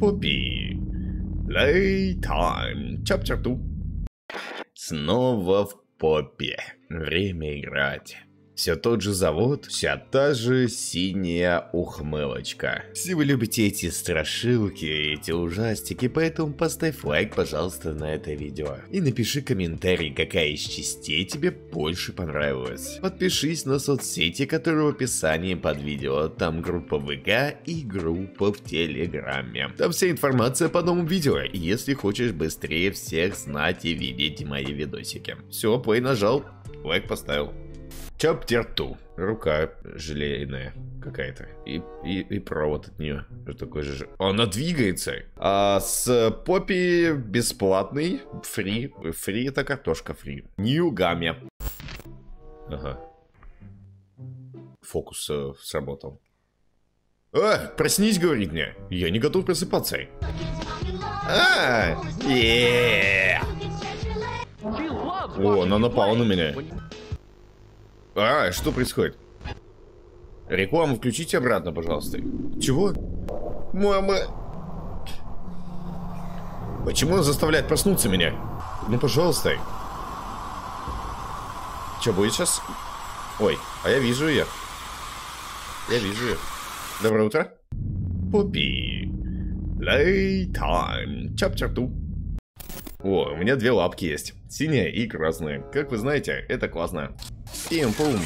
Поппи. Playtime. 2. Снова в попе. Время играть. Все тот же завод, вся та же синяя ухмылочка. Все вы любите эти страшилки, эти ужастики, поэтому поставь лайк, пожалуйста, на это видео. И напиши комментарий, какая из частей тебе больше понравилась. Подпишись на соцсети, которые в описании под видео. Там группа ВК и группа в Телеграме. Там вся информация по новому видео, если хочешь быстрее всех знать и видеть мои видосики. Все, плей нажал, лайк поставил. Чаптер 2. Рука желейная какая-то. И, и, и провод от нее. Такой же. Она двигается. А с Поппи бесплатный. Фри. Фри это картошка фри. Ньюгами. Ага. Фокус э, сработал. А, проснись, говорит мне. Я не готов просыпаться. А, О, она напала на меня. А, что происходит? Рекламу включите обратно, пожалуйста. Чего? Мама. Почему он заставляет проснуться меня? Ну, пожалуйста. Что будет сейчас? Ой, а я вижу ее. Я вижу ее. Доброе утро. Поппи. Playtime. Chapter 2. О, у меня две лапки есть. Синяя и красная. Как вы знаете, это классно. Пим-пум.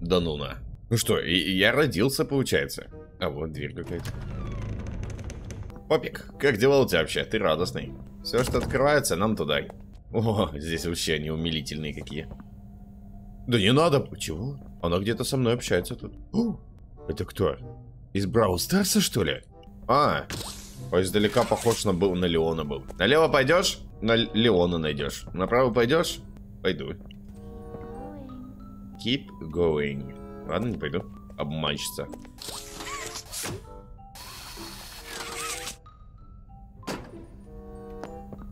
Да ну на. Ну что, и, я родился, получается. А вот дверь какая-то. Попик, как дела у тебя вообще? Ты радостный. Все, что открывается, нам туда. О, здесь вообще они умилительные какие. Да не надо. Чего? Она где-то со мной общается тут. О, это кто? Из Брау Старса, что ли? А, издалека похож на, был, на Леона был. Налево пойдешь? На Леона найдешь. Направо пойдешь? Пойду. Keep going. Ладно, не пойду. Обманщица.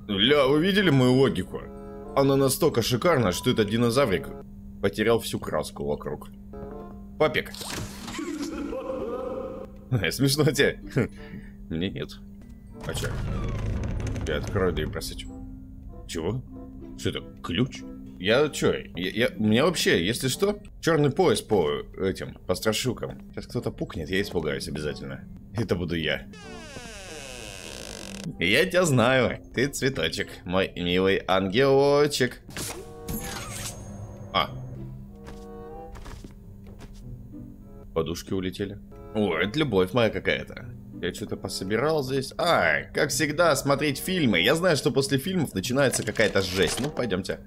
Ля, вы видели мою логику? Она настолько шикарна, что этот динозаврик потерял всю краску вокруг. Папик. Смешно тебе? Мне нет. А чё? Я открою, да и просить. Чего? Что это? Ключ? Я чё? Я, я, у меня вообще, если что, черный пояс по этим, по страшилкам. Сейчас кто-то пукнет, я испугаюсь обязательно. Это буду я. Я тебя знаю. Ты цветочек, мой милый ангелочек. А. Подушки улетели. О, это любовь моя какая-то. Я что-то пособирал здесь. А, как всегда, смотреть фильмы. Я знаю, что после фильмов начинается какая-то жесть. Ну, пойдемте.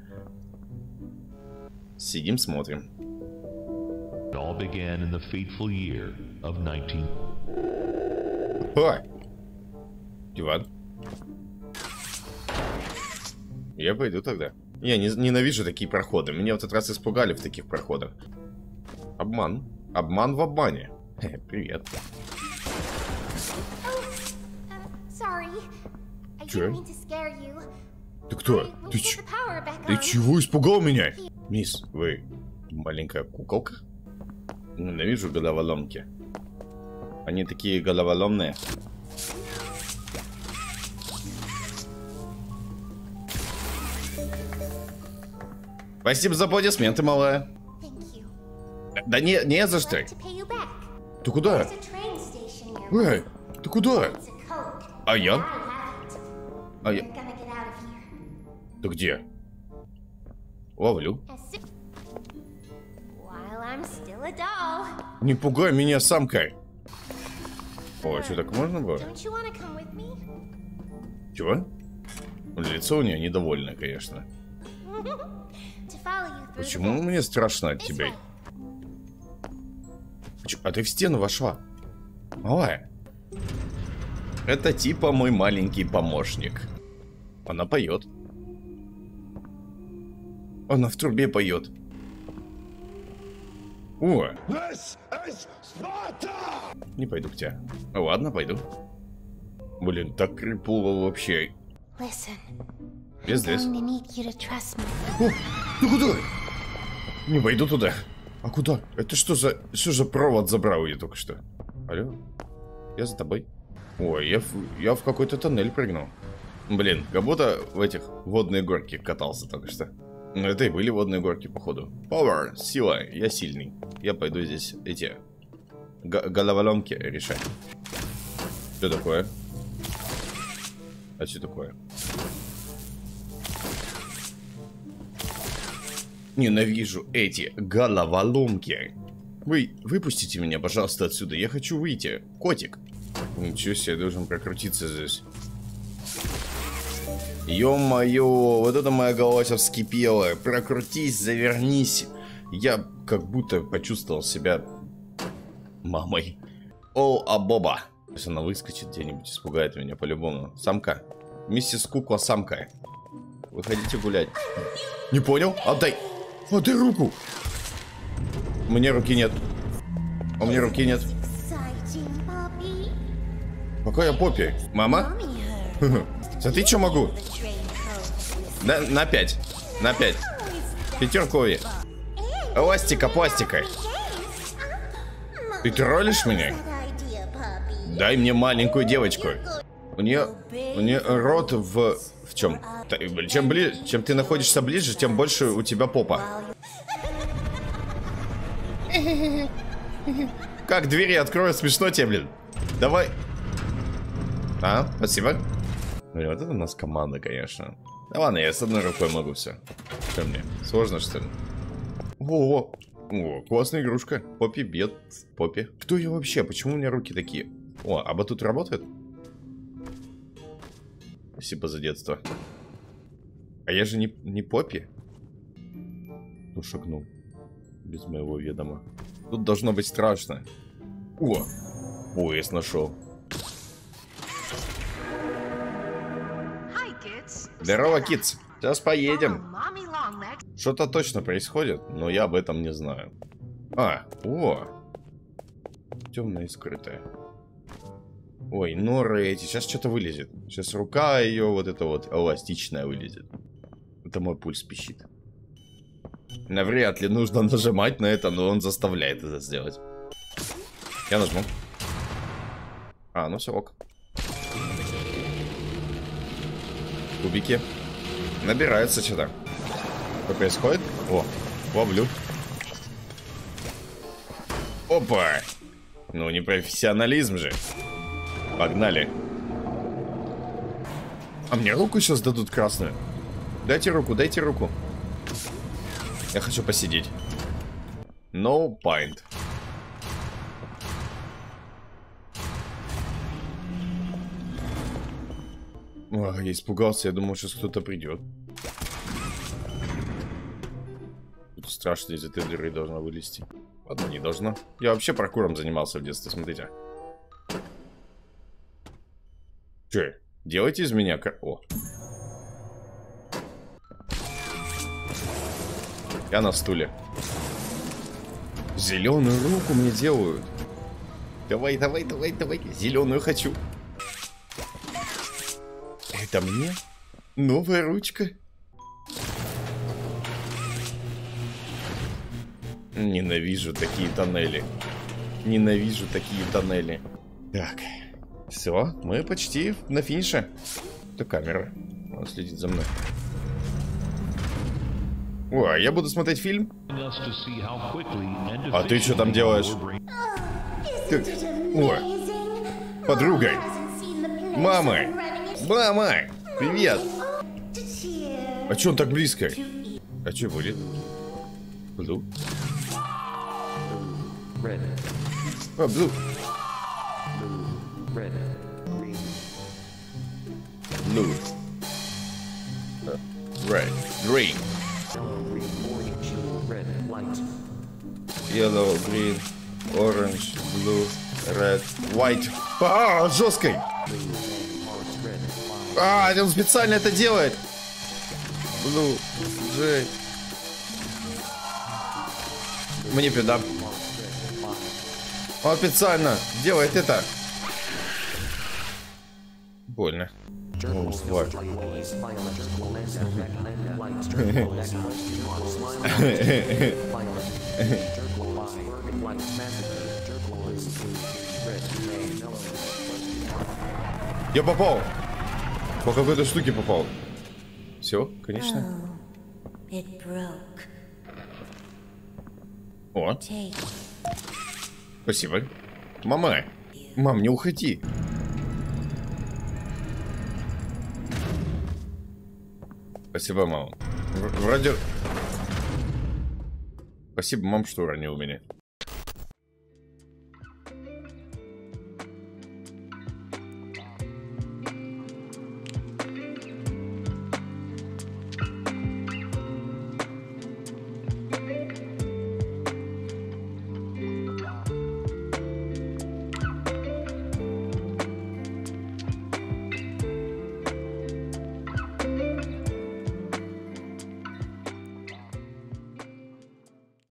Of 19... О! Диван. Я пойду тогда. Я не, ненавижу такие проходы. Меня в этот раз испугали в таких проходах. Обман. Обман в обмане. Привет. Че? Ты кто? Ты, ч... Ты чего испугал меня? Мисс, вы маленькая куколка? Ненавижу головоломки. Они такие головоломные. Спасибо за аплодисменты, малая. Да не, не за что. Ты куда? Эй, ты куда? А я? А я... Ты где? Ловлю. Не пугай меня, самка. О, что так можно было? Чего? Лицо у нее недовольное, конечно. Почему мне страшно от тебя? А ты в стену вошла? Малая. Это типа мой маленький помощник. Она поет. Она в трубе поет. О! Не пойду к тебе. Ладно, пойду. Блин, так крипово вообще. Здесь. О, ну куда? Не пойду туда. А куда? Это что за... Что за провод забрал я только что? Алло? Я за тобой. Ой, я, в- я в какой-то тоннель прыгнул. Блин, как будто в этих водные горки катался только что. Ну, это и были водные горки, походу. Power, сила, я сильный. Я пойду здесь эти головоломки решать. Что такое? А что такое? Ненавижу эти головоломки. Вы выпустите меня, пожалуйста, отсюда. Я хочу выйти. Котик. Ничего себе, я должен прокрутиться здесь. Ё-моё, вот это моя голова сейчас вскипела. Прокрутись, завернись. Я как будто почувствовал себя мамой. О, а Боба. Если она выскочит где-нибудь, испугает меня по-любому. Самка. Миссис Кукла самка. Выходите гулять. Не понял? Отдай. Отдай руку. Меня руки нет. У меня руки нет. Какая поппи? Мама? Ты что могу? home. На, на 5. На 5. Пятеркови. Эластика, пластика. Ты троллишь меня? Дай мне маленькую девочку. У нее, у нее рот в... В чем? Чем, бли, чем ты находишься ближе, тем больше у тебя попа. Как двери открою, смешно тебе, блин. Давай. А, спасибо. Блин, вот это у нас команда, конечно. Да ладно, я с одной рукой могу все. Что мне? Сложно, что ли? Во, о, классная игрушка. Поппи бед. Поппи. Кто я вообще? Почему у меня руки такие? О, а батут работает? Спасибо за детство. А я же не, не Поппи. Ну, шагнул. Без моего ведома. Тут должно быть страшно. О, пояс нашел. Здорово, Китс. Сейчас поедем. Что-то точно происходит, но я об этом не знаю. А, о! Темное и скрытое. Ой, норы эти. Сейчас что-то вылезет. Сейчас рука ее вот эта вот эластичная вылезет. Это мой пульс пищит. Навряд ли нужно нажимать на это, но он заставляет это сделать. Я нажму. А, ну все, ок. Кубики. Набирается что-то. Что происходит? О, ловлю. Опа! Ну, не профессионализм же. Погнали. А мне руку сейчас дадут красную. Дайте руку, дайте руку. Я хочу посидеть. No pint. Ой, я испугался, я думал, сейчас кто-то придет. Тут страшно из этой дыры должна вылезти. Ладно, не должна. Я вообще паркуром занимался в детстве, смотрите. Че, делайте из меня... кар- О. Я на стуле. Зеленую руку мне делают. Давай, давай, давай, давай. Зеленую хочу. Это мне? Новая ручка? Ненавижу такие тоннели. Ненавижу такие тоннели. Так. Все, мы почти на финише. Это камера. Он следит за мной. О, а я буду смотреть фильм? А ты что там делаешь? Ты- О, подругой. Мамой. Мама! Привет! А чё он так близко? А чё будет? Red, А, green, Blue. Uh, Red. Green. Yellow, green, orange, blue, red, white. А, жесткой! А, он специально это делает. Blue, J. Мне пизда. Он специально делает это. Больно. О, Я попал! По какой-то штуке попал. Все, конечно. Oh. О, спасибо. Мама, мам, не уходи. Спасибо, мама. В- Вроде... Спасибо, мам, что уронил меня.